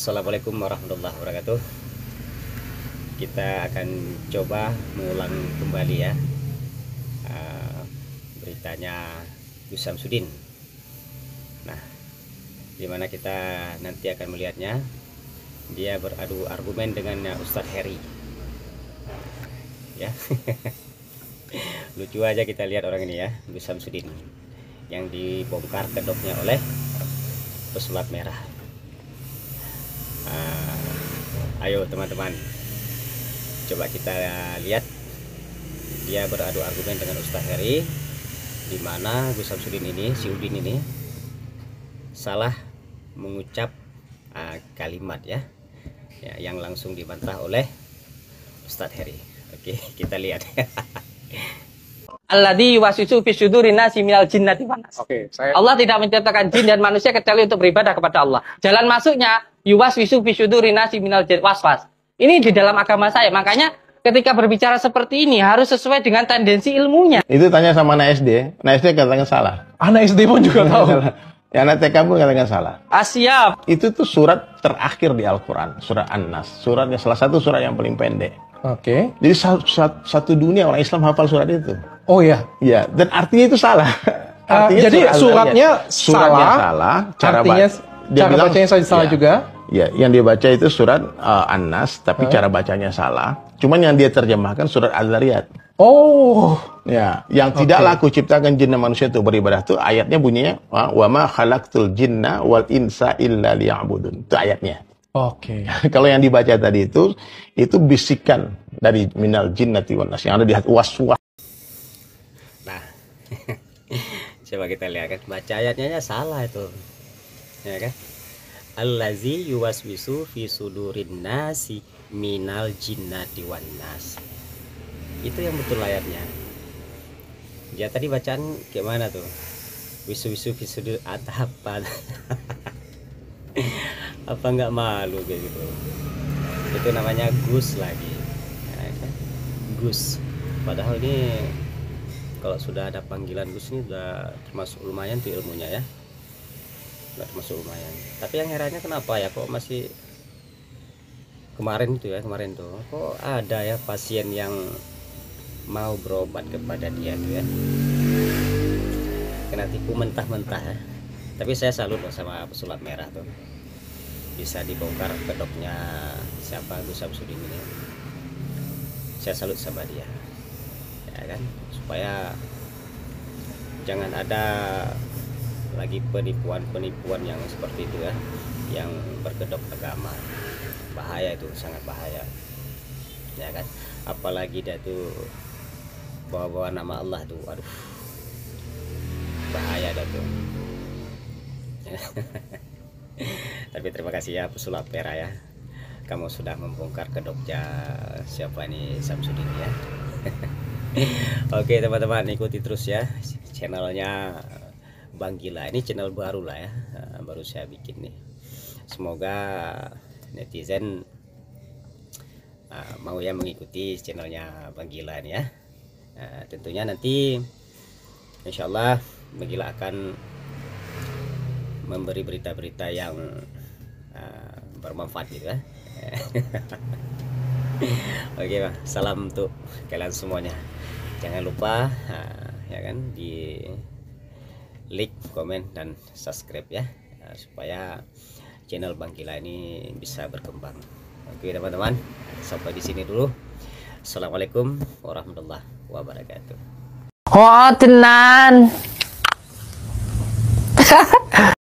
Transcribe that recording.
Assalamualaikum warahmatullahi wabarakatuh. Kita akan coba mengulang kembali ya uh, Beritanya Gus Samsudin Nah di mana kita nanti akan melihatnya Dia beradu argumen dengan Ustadz Heri. Ya. Lucu aja kita lihat orang ini ya Gus Samsudin Yang dibongkar kedoknya oleh pesulap merah uh, ayo teman-teman coba kita lihat dia beradu argumen dengan Ustaz Heri di mana Gus Samsudin ini si Udin ini salah mengucap uh, kalimat ya, ya yang langsung dibantah oleh Ustadz Heri oke kita lihat Alladhi yuwaswisu fi syudurin nasi minal jinnati wanas. Oke, saya Allah tidak menciptakan jin dan manusia kecuali untuk beribadah kepada Allah. Jalan masuknya yuwaswisu fi syudurin nasi minal jin waswas. Ini di dalam agama saya. Makanya ketika berbicara seperti ini harus sesuai dengan tendensi ilmunya. Itu tanya sama anak SD, anak SD katakan salah. anak SD pun juga tahu. ya anak TK pun katakan salah. Asyap. Itu tuh surat terakhir di Al-Quran, surat An-Nas. Suratnya salah satu surat yang paling pendek. Oke. Jadi satu, satu dunia orang Islam hafal surat itu. Oh iya. Ya, dan artinya itu salah. Uh, artinya jadi surat suratnya suratnya salah, salah, cara artinya dia cara bilang- bacanya saja salah ya, juga. Ya, yang dia baca itu surat uh, An-Nas, tapi cara bacanya salah. Cuman yang dia terjemahkan surat Al-Zariyat. Oh. Ya, yang Oke. tidaklah aku ciptakan jin dan manusia untuk beribadah itu ayatnya bunyinya wa ma khalaqtul jinna wal insa illa liya'budun. Itu ayatnya. Oke. Kalau yang dibaca tadi itu itu bisikan dari minal jinnati wan nas yang ada di hati waswas. Nah, coba kita lihat kan baca ayatnya salah itu, ya kan? Allazi yuwaswisu fi sudurin nasi minal jinnati wan nas. Itu yang betul ayatnya. Dia tadi bacaan gimana tuh? Wisu-wisu fi sudur atapan. Apa nggak malu gitu? Itu namanya Gus lagi. Ya kan? Gus. Padahal ini kalau sudah ada panggilan Gus ini udah termasuk lumayan tuh ilmunya ya udah termasuk lumayan. Tapi yang herannya kenapa ya? Kok masih kemarin tuh ya kemarin tuh kok ada ya pasien yang mau berobat kepada dia tuh ya? Kena tipu mentah-mentah ya. Tapi saya salut loh sama pesulap merah tuh. Bisa dibongkar kedoknya siapa Gus Samsudin ini. Saya salut sama dia. Ya kan? Supaya jangan ada lagi penipuan-penipuan yang seperti itu ya yang berkedok agama. Bahaya itu sangat bahaya. Ya kan? Apalagi dia tuh bawa-bawa nama Allah tuh aduh. Bahaya dah tuh. Tapi terima kasih ya pesulap pera ya. Kamu sudah membongkar kedoknya siapa ini? Samsudin ya. Oke teman-teman ikuti terus ya channelnya Bang Gila ini channel baru lah ya. Eh, baru saya bikin nih. Semoga netizen eh, mau ya mengikuti channelnya Bang Gila ini ya. Eh, tentunya nanti Insya Allah Bang Gila akan memberi berita-berita yang eh, bermanfaat gitu ya. Oke Bang, salam untuk kalian semuanya. Jangan lupa ya kan di like, komen dan subscribe ya ah, supaya channel Bang Gila ini bisa berkembang. Oke teman-teman, sampai di sini dulu. Assalamualaikum warahmatullahi wabarakatuh. Oh, tenan.